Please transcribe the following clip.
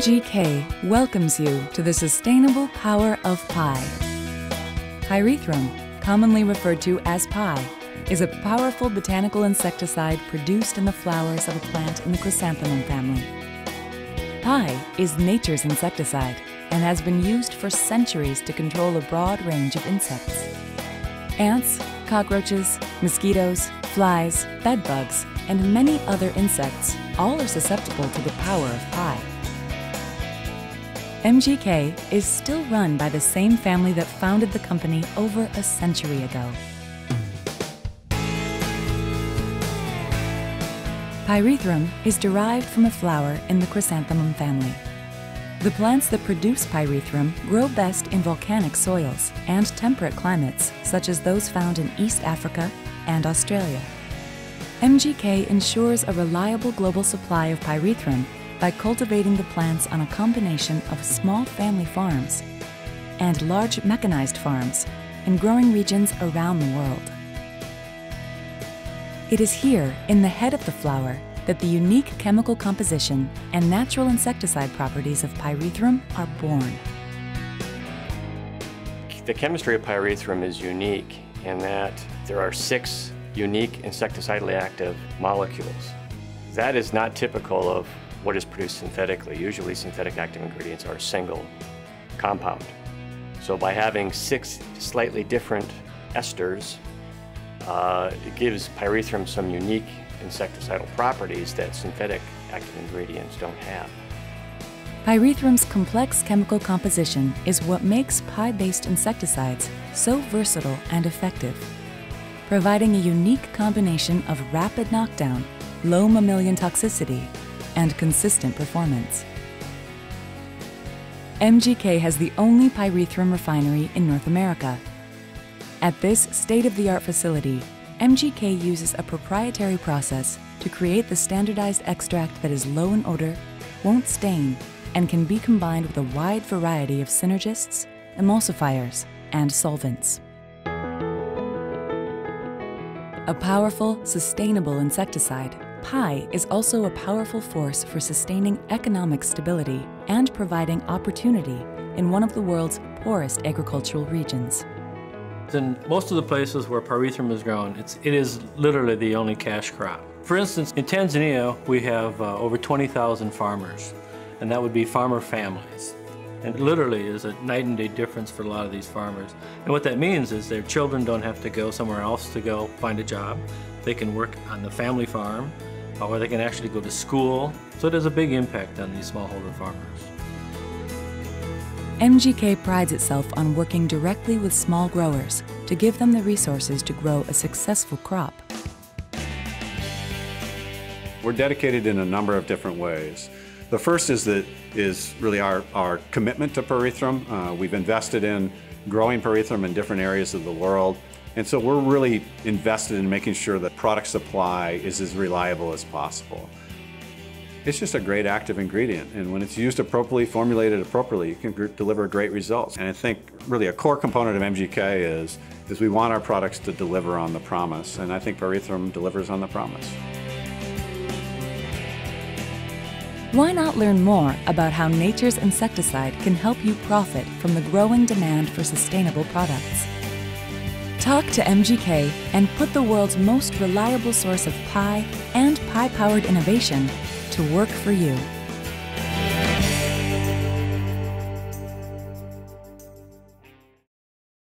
MGK welcomes you to the sustainable power of Py. Pyrethrum, commonly referred to as Py, is a powerful botanical insecticide produced in the flowers of a plant in the chrysanthemum family. Py is nature's insecticide and has been used for centuries to control a broad range of insects. Ants, cockroaches, mosquitoes, flies, bedbugs, and many other insects all are susceptible to the power of Py. MGK is still run by the same family that founded the company over a century ago. Pyrethrum is derived from a flower in the chrysanthemum family. The plants that produce pyrethrum grow best in volcanic soils and temperate climates such as those found in East Africa and Australia. MGK ensures a reliable global supply of pyrethrum by cultivating the plants on a combination of small family farms and large mechanized farms in growing regions around the world. It is here, in the head of the flower, that the unique chemical composition and natural insecticide properties of pyrethrum are born. The chemistry of pyrethrum is unique in that there are six unique insecticidally active molecules. That is not typical of what is produced synthetically. Usually synthetic active ingredients are a single compound. So by having six slightly different esters, uh, it gives pyrethrum some unique insecticidal properties that synthetic active ingredients don't have. Pyrethrum's complex chemical composition is what makes Py-based insecticides so versatile and effective, providing a unique combination of rapid knockdown, low mammalian toxicity, and consistent performance. MGK has the only pyrethrum refinery in North America. At this state-of-the-art facility, MGK uses a proprietary process to create the standardized extract that is low in odor, won't stain, and can be combined with a wide variety of synergists, emulsifiers, and solvents. A powerful, sustainable insecticide Py is also a powerful force for sustaining economic stability and providing opportunity in one of the world's poorest agricultural regions. In most of the places where pyrethrum is grown, it's, it is literally the only cash crop. For instance, in Tanzania, we have uh, over 20,000 farmers, and that would be farmer families. And literally is a night and day difference for a lot of these farmers. And what that means is their children don't have to go somewhere else to go find a job. They can work on the family farm, or they can actually go to school. So it has a big impact on these smallholder farmers. MGK prides itself on working directly with small growers to give them the resources to grow a successful crop. We're dedicated in a number of different ways. The first is that is really our, our commitment to pyrethrum. Uh, we've invested in growing pyrethrum in different areas of the world. And so we're really invested in making sure that product supply is as reliable as possible. It's just a great active ingredient, and when it's used appropriately, formulated appropriately, you can deliver great results. And I think really a core component of MGK is, is we want our products to deliver on the promise, and I think Pyrethrum delivers on the promise. Why not learn more about how nature's insecticide can help you profit from the growing demand for sustainable products? Talk to MGK and put the world's most reliable source of Py and Py powered innovation to work for you.